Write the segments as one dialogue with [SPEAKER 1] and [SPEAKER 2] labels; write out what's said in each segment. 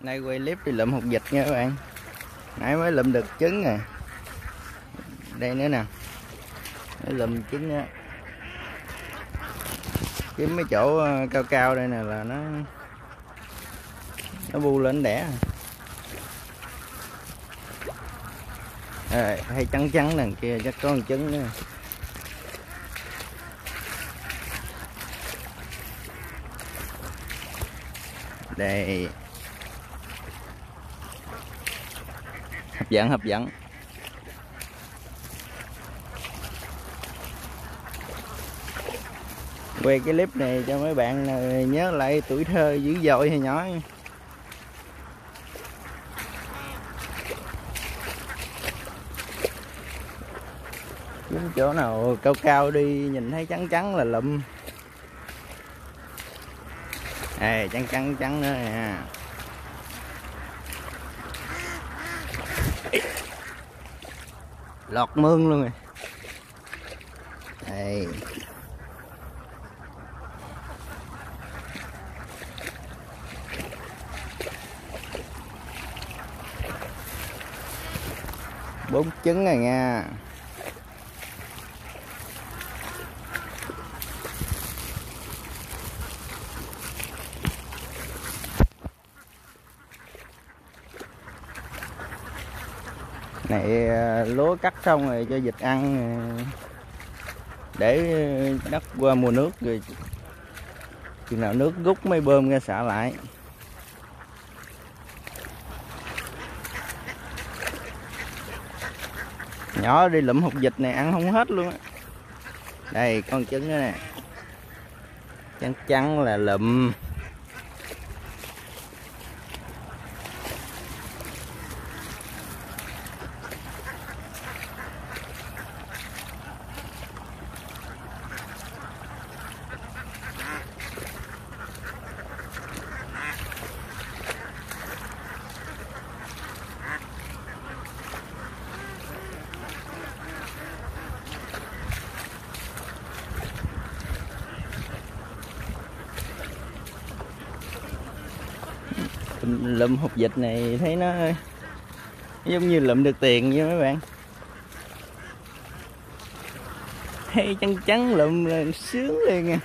[SPEAKER 1] nay quay clip đi lượm hột vịt nha các bạn. Nãy mới lượm được trứng nè đây nữa nè. Mới lượm trứng á kiếm mấy chỗ ờ, cao cao đây nè là nó nó bu lên đẻ à, ờ, hay trắng trắng đằng kia chắc có con trứng nữa. Đây. Hấp dẫn hấp dẫn. Quay cái clip này cho mấy bạn nhớ lại tuổi thơ dữ dội hay nhỏ. Kiếm chỗ nào cao cao đi nhìn thấy trắng trắng là lụm. Ê, trắng trắng trắng nữa nè. Lọt mương luôn rồi. Đây. Bốn trứng rồi nha. Này ờ, lúa cắt xong rồi cho vịt ăn ờ, để đất qua mùa nước rồi chừng nào nước rút mới bơm ra xả lại. Nhỏ đi lụm hột vịt này ăn không hết luôn á. Đây, con trứng nữa nè. Trắng trắng là lụm. Lụm hộp dịch này thấy nó giống như lụm được tiền vậy mấy bạn. Thấy trắng trắng lụm là sướng liền à.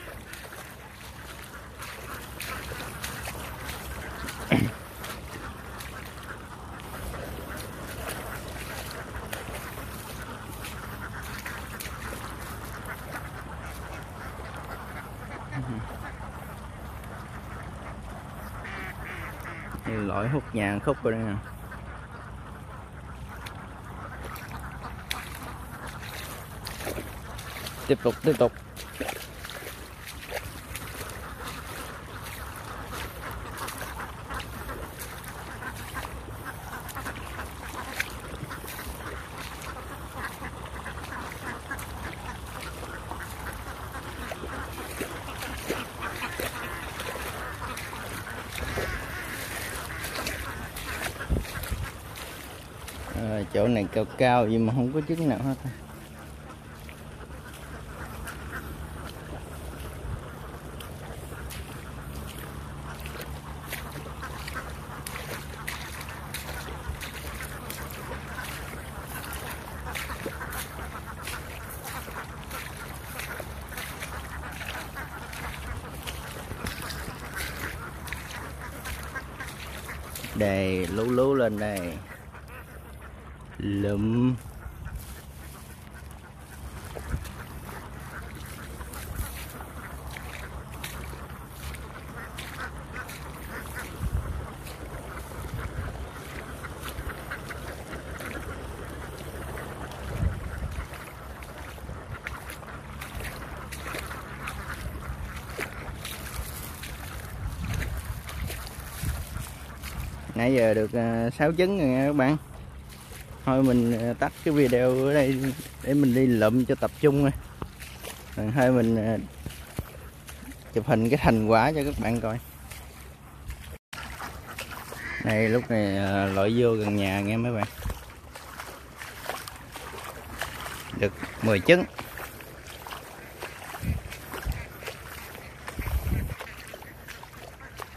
[SPEAKER 1] Nha loại hút nhà khúc rồi đây nè. Tiếp tục tiếp tục. À, chỗ này cao cao nhưng mà không có trứng nào hết. Đây lú lú lên đây lụm. Nãy giờ được ờ, 6 trứng rồi nha các bạn thôi mình ờ, tắt cái video ở đây để mình đi lượm cho tập trung thôi. Rồi mình ờ, chụp hình cái thành quả cho các bạn coi. Đây, lúc này ờ, loại vô gần nhà nghe mấy bạn. Được 10 trứng.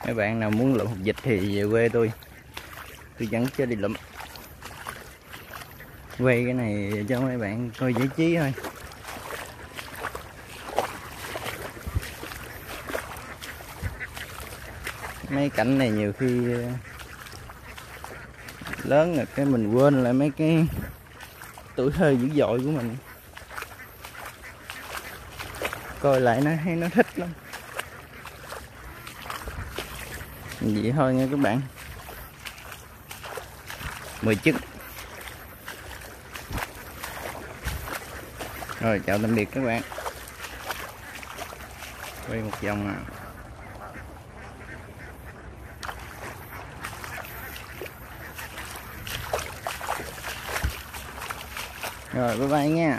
[SPEAKER 1] Mấy bạn nào muốn lượm hột vịt thì về quê tôi. Tôi dẫn cho đi lượm quay cái này cho mấy bạn coi giải trí thôi. Mấy cảnh này nhiều khi ờ, lớn rồi cái mình quên lại mấy cái tuổi thơ dữ dội của mình. Coi lại nó hay nó thích lắm. Vậy thôi nha các bạn. 10 chức. Rồi chào tạm biệt các bạn. Quay một vòng à rồi bye bye nha.